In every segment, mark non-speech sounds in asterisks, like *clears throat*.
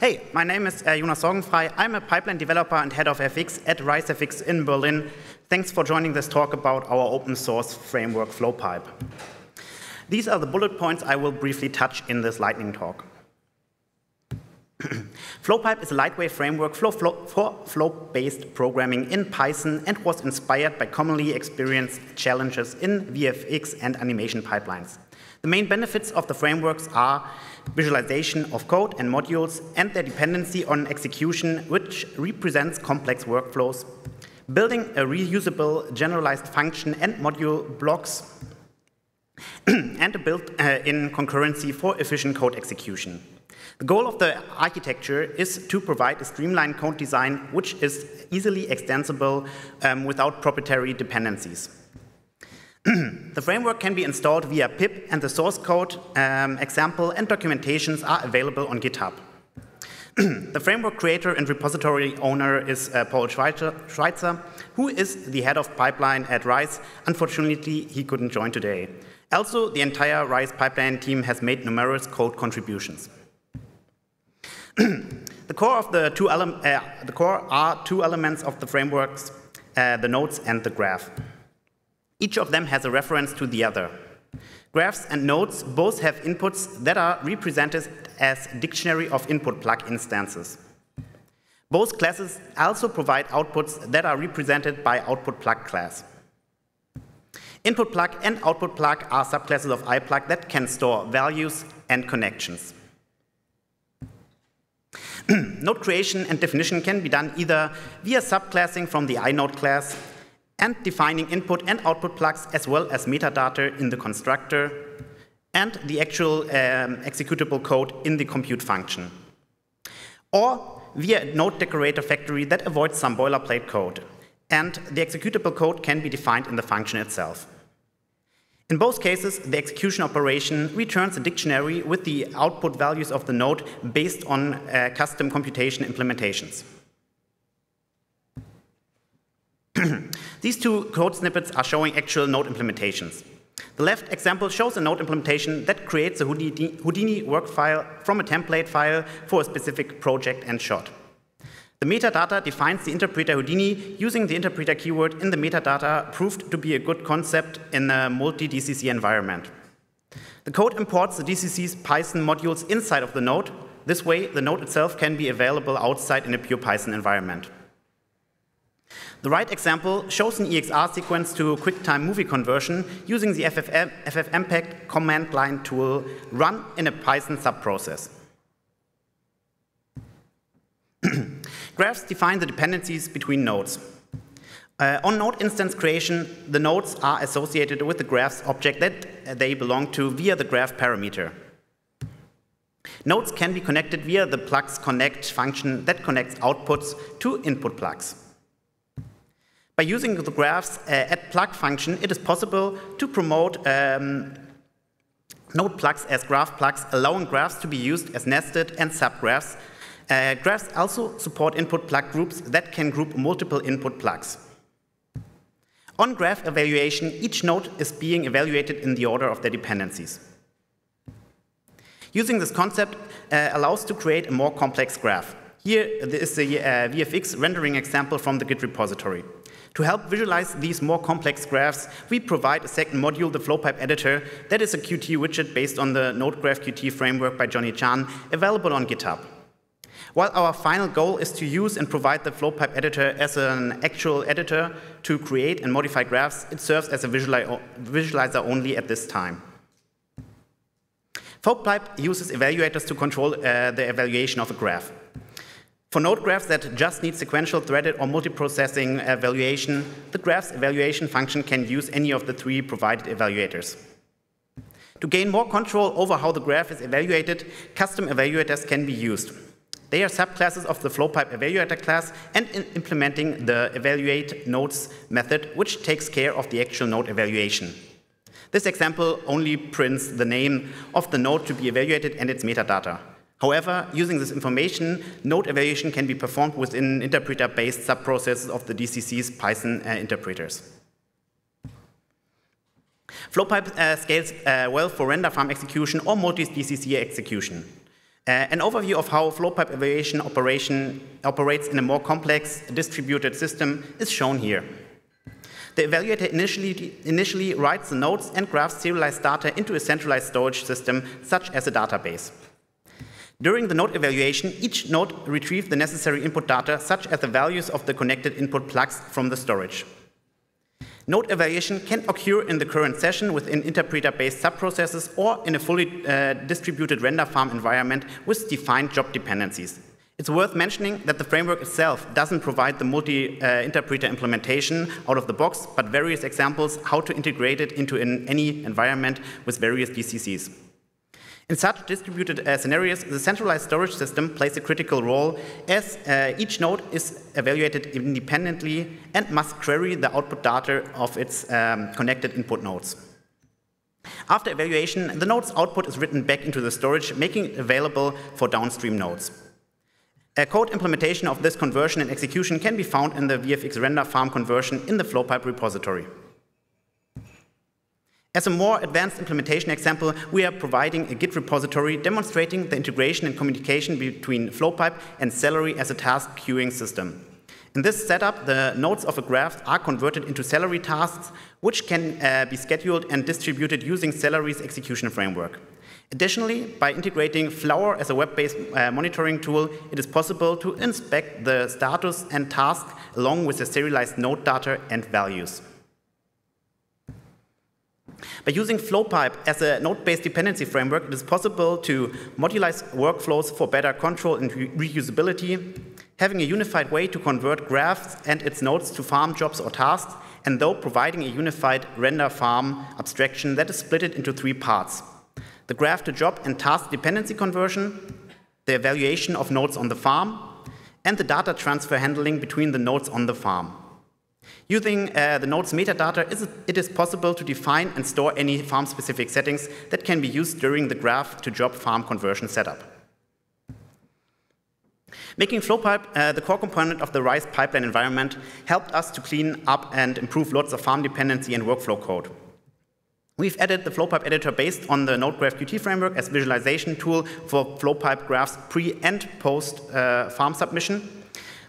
Hey, my name is uh, Jonas Sorgenfrei. I'm a pipeline developer and head of FX at RiseFX in Berlin. Thanks for joining this talk about our open source framework FlowPipe. These are the bullet points I will briefly touch in this lightning talk. *clears throat* FlowPipe is a lightweight framework for flow-based programming in Python and was inspired by commonly experienced challenges in VFX and animation pipelines. The main benefits of the frameworks are visualization of code and modules and their dependency on execution, which represents complex workflows, building a reusable generalized function and module blocks, *clears throat* and a built-in uh, concurrency for efficient code execution. The goal of the architecture is to provide a streamlined code design which is easily extensible um, without proprietary dependencies. The framework can be installed via pip, and the source code, um, example, and documentations are available on GitHub. *clears throat* the framework creator and repository owner is uh, Paul Schweizer, who is the head of pipeline at RISE. Unfortunately, he couldn't join today. Also, the entire RISE pipeline team has made numerous code contributions. *clears throat* the, core of the, two uh, the core are two elements of the frameworks, uh, the nodes and the graph. Each of them has a reference to the other. Graphs and nodes both have inputs that are represented as dictionary of input plug instances. Both classes also provide outputs that are represented by output plug class. Input plug and output plug are subclasses of iPlug that can store values and connections. *clears throat* node creation and definition can be done either via subclassing from the inode class and defining input and output plugs as well as metadata in the constructor and the actual um, executable code in the compute function. Or via a node decorator factory that avoids some boilerplate code. And the executable code can be defined in the function itself. In both cases, the execution operation returns a dictionary with the output values of the node based on uh, custom computation implementations. *clears throat* These two code snippets are showing actual node implementations. The left example shows a node implementation that creates a Houdini, work file from a template file for a specific project and shot. The metadata defines the interpreter Houdini using the interpreter keyword in the metadata proved to be a good concept in a multi-DCC environment. The code imports the DCC's Python modules inside of the node. This way, the node itself can be available outside in a pure Python environment. The right example shows an EXR sequence to QuickTime movie conversion using the FFM, FFmpeg command line tool run in a Python subprocess. *clears throat* Graphs define the dependencies between nodes. Uh, on node instance creation, the nodes are associated with the graphs object that they belong to via the graph parameter. Nodes can be connected via the plugs connect function that connects outputs to input plugs. By using the graphs uh, at plug function, it is possible to promote um, node plugs as graph plugs, allowing graphs to be used as nested and subgraphs. Uh, graphs also support input plug groups that can group multiple input plugs. On graph evaluation, each node is being evaluated in the order of their dependencies. Using this concept uh, allows to create a more complex graph. Here is the uh, VFX rendering example from the Git repository. To help visualize these more complex graphs, we provide a second module, the FlowPipe editor, that is a Qt widget based on the Node-Graph Qt framework by Johnny Chan, available on GitHub. While our final goal is to use and provide the FlowPipe editor as an actual editor to create and modify graphs, it serves as a visualizer only at this time. FlowPipe uses evaluators to control uh, the evaluation of a graph. For node graphs that just need sequential threaded or multiprocessing evaluation, the graph's evaluation function can use any of the three provided evaluators. To gain more control over how the graph is evaluated, custom evaluators can be used. They are subclasses of the FlowPipe evaluator class and in implementing the evaluate nodes method, which takes care of the actual node evaluation. This example only prints the name of the node to be evaluated and its metadata. However, using this information, node evaluation can be performed within interpreter-based subprocesses of the DCC's Python uh, interpreters. FlowPipe uh, scales uh, well for render farm execution or multi-DCC execution. Uh, an overview of how Flowpipe evaluation operation operates in a more complex distributed system is shown here. The evaluator initially, initially writes the nodes and graphs serialized data into a centralized storage system, such as a database. During the node evaluation, each node retrieves the necessary input data, such as the values of the connected input plugs from the storage. Node evaluation can occur in the current session within interpreter-based subprocesses or in a fully uh, distributed render farm environment with defined job dependencies. It's worth mentioning that the framework itself doesn't provide the multi-interpreter uh, implementation out of the box, but various examples how to integrate it into any environment with various DCCs. In such distributed uh, scenarios, the centralized storage system plays a critical role as uh, each node is evaluated independently and must query the output data of its um, connected input nodes. After evaluation, the node's output is written back into the storage, making it available for downstream nodes. A code implementation of this conversion and execution can be found in the VFX render farm conversion in the FlowPipe repository. As a more advanced implementation example, we are providing a Git repository demonstrating the integration and communication between FlowPipe and Celery as a task queuing system. In this setup, the nodes of a graph are converted into Celery tasks, which can uh, be scheduled and distributed using Celery's execution framework. Additionally, by integrating Flower as a web-based uh, monitoring tool, it is possible to inspect the status and task along with the serialized node data and values. By using FlowPipe as a node-based dependency framework, it is possible to modularize workflows for better control and re reusability, having a unified way to convert graphs and its nodes to farm jobs or tasks, and though providing a unified render farm abstraction that is split into three parts. The graph to job and task dependency conversion, the evaluation of nodes on the farm, and the data transfer handling between the nodes on the farm. Using uh, the node's metadata, it is possible to define and store any farm-specific settings that can be used during the graph-to-job farm conversion setup. Making FlowPipe uh, the core component of the RISE pipeline environment helped us to clean up and improve lots of farm dependency and workflow code. We've added the FlowPipe editor based on the Node-Graph Qt framework as visualization tool for FlowPipe graphs pre and post uh, farm submission.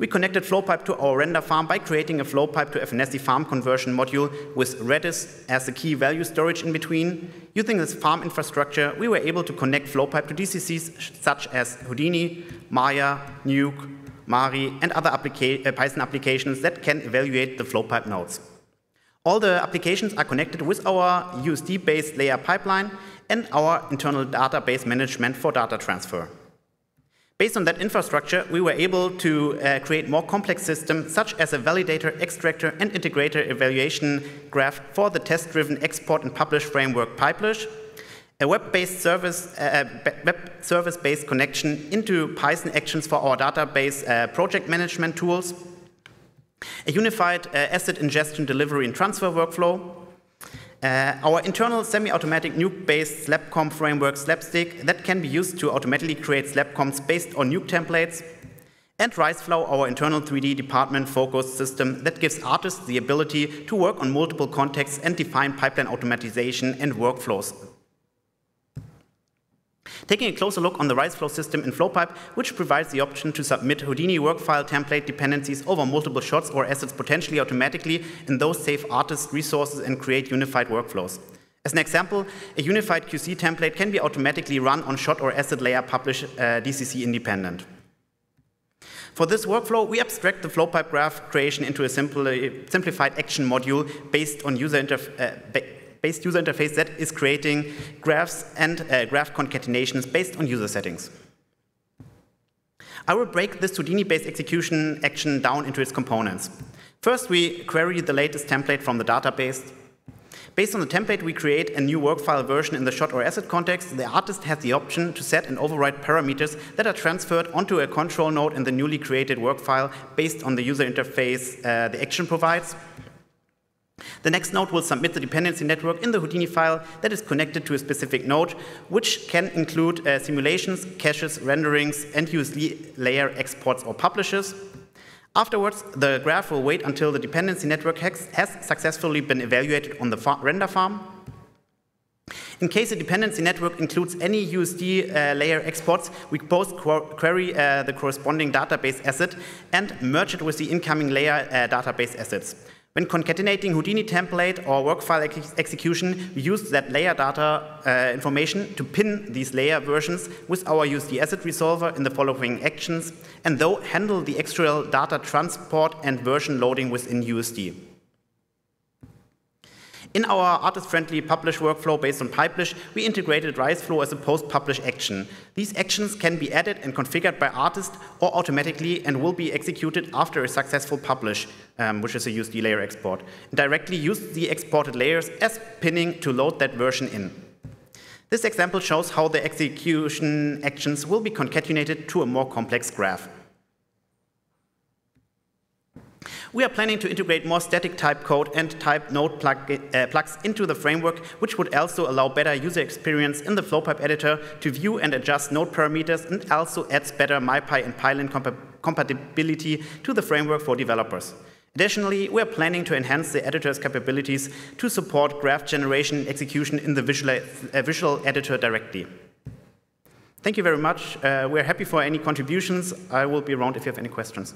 We connected FlowPipe to our render farm by creating a FlowPipe to FNSE farm conversion module with Redis as the key value storage in between. Using this farm infrastructure, we were able to connect FlowPipe to DCCs such as Houdini, Maya, Nuke, Mari, and other applica uh, Python applications that can evaluate the FlowPipe nodes. All the applications are connected with our USD-based layer pipeline and our internal database management for data transfer. Based on that infrastructure, we were able to uh, create more complex systems, such as a validator, extractor, and integrator evaluation graph for the test-driven export and publish framework Pyblish, a web-based service, uh, uh web service-based connection into Python actions for our database uh, project management tools, a unified uh, asset ingestion, delivery, and transfer workflow, uh, our internal semi-automatic nuke-based slapcomp framework Slapstick that can be used to automatically create slapcomps based on nuke templates, and RiseFlow, our internal 3D department-focused system that gives artists the ability to work on multiple contexts and define pipeline automatization and workflows Taking a closer look on the RISE flow system in FlowPipe, which provides the option to submit Houdini workfile template dependencies over multiple shots or assets potentially automatically, and those save artist resources and create unified workflows. As an example, a unified QC template can be automatically run on shot or asset layer publish uh, DCC independent. For this workflow, we abstract the FlowPipe graph creation into a simplified action module based on user interface. Uh, based user interface that is creating graphs and uh, graph concatenations based on user settings. I will break this Houdini-based execution action down into its components. First, we query the latest template from the database. Based on the template, we create a new workfile version in the shot or asset context. The artist has the option to set and override parameters that are transferred onto a control node in the newly created workfile based on the user interface uh, the action provides. The next node will submit the dependency network in the Houdini file that is connected to a specific node, which can include uh, simulations, caches, renderings, and USD layer exports or publishes. Afterwards, the graph will wait until the dependency network has, successfully been evaluated on the render farm. In case a dependency network includes any USD uh, layer exports, we both query uh, the corresponding database asset and merge it with the incoming layer uh, database assets. When concatenating Houdini template or workfile ex execution, we use that layer data uh, information to pin these layer versions with our USD asset resolver in the following actions, and though handle the extract data transport and version loading within USD. In our artist-friendly publish workflow based on Pyblish, we integrated RiseFlow as a post-publish action. These actions can be added and configured by artist or automatically and will be executed after a successful publish, um, which is a USD layer export. And directly use the exported layers as pinning to load that version in. This example shows how the execution actions will be concatenated to a more complex graph. We are planning to integrate more static type code and type node plug, uh, plugs into the framework, which would also allow better user experience in the FlowPipe editor to view and adjust node parameters and also adds better MyPy and Pylint compa compatibility to the framework for developers. Additionally, we are planning to enhance the editor's capabilities to support graph generation execution in the visual, uh, visual editor directly. Thank you very much. Uh, we're happy for any contributions. I will be around if you have any questions.